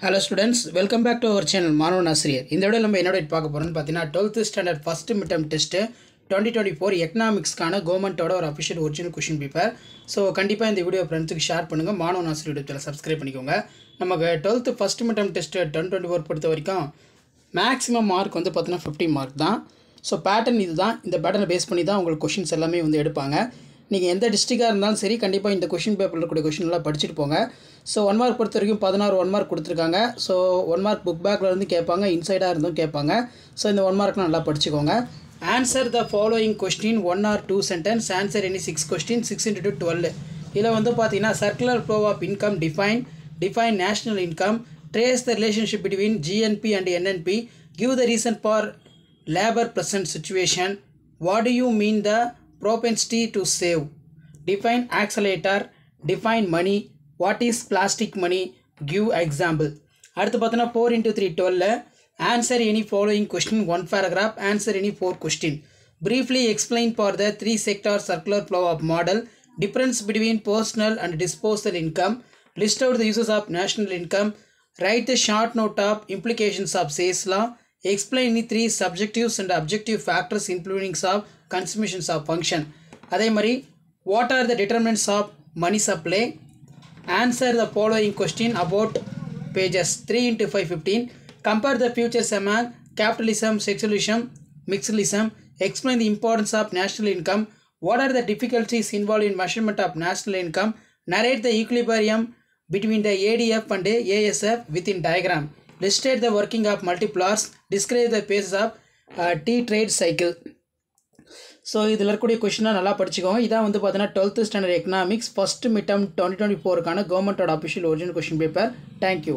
Hello students welcome back to our channel மாணவன் ஆசிரியர் இந்த விட நம்ம என்னோட பார்க்க போகிறோம்னு பார்த்தீங்கன்னா twelfth standard first midterm test twenty twenty four எக்கனாமிக்ஸ்க்கான கவர்மெண்ட்டோட ஒரு official original question paper so கண்டிப்பாக இந்த வீடியோ ஃப்ரெண்ட்ஸுக்கு ஷேர் பண்ணுங்கள் மாணவன் ஆசிரியர் யூடியூப் சப்ஸ்கிரைப் பண்ணிக்கோங்க. நமக்கு twelfth first midterm test ten twenty four பொறுத்த வரைக்கும் மேக்ஸிமம் மார்க் வந்து பார்த்தீங்கன்னா ஃபிஃப்டி மார்க் தான். ஸோ பேட்டர்ன் இது தான் இந்த பேட்டர்னை பேஸ் பண்ணி தான் உங்களுக்கு கொஷின்ஸ் எல்லாமே வந்து எடுப்பாங்க. நீங்கள் எந்த டிஸ்ட்ரிக்டாக இருந்தாலும் சரி கண்டிப்பாக இந்த கொஷின் பேப்பரில் இருக்கக்கூடிய கொஷின்லாம் படிச்சுட்டு போங்க. ஸோ ஒன் மார்க் பொறுத்த வரைக்கும் பதினாறு ஒன் மார்க் கொடுத்துருக்காங்க. ஸோ ஒன் மார்க் புக் பேக்கில் இருந்து கேட்பாங்க இன்சைடாக இருந்தும் கேட்பாங்க. ஸோ இந்த ஒன் மார்க்லாம் நல்லா படிச்சுக்கோங்க. Answer the following question one or two sentence answer any six question six into two twelve இதில் வந்து பார்த்தீங்கன்னா circular flow of income define define national income trace the relationship between GNP and NNP give the reason for labour present situation what do you mean the propensity to save define accelerator define money what is plastic money give example அடுத்து பார்த்தோன்னா four into three twelve answer any following question one paragraph answer any four question briefly explain for the three sector circular flow of model difference between personal and disposal income list out the uses of national income write the short note of implications of sales law explain the three subjectives and objective factors influencing of consumptions of function அதே மாதிரி what are the determinants of money supply answer the following question about pages 3 into 515 compare the futures among capitalism sexualism mixedism explain the importance of national income what are the difficulties involved in measurement of national income narrate the equilibrium between the adf and asf within diagram listed the working of multipliers describe the phases of uh, t trade cycle So இதில் இருக்கக்கூடிய கொஷினாக நல்லா படிச்சுக்கோங்க. இதான் வந்து பார்த்தீங்கன்னா twelfth standard economics first midterm twenty twenty ஃபோருக்கான கவர்மெண்ட்டோட official original question paper thank you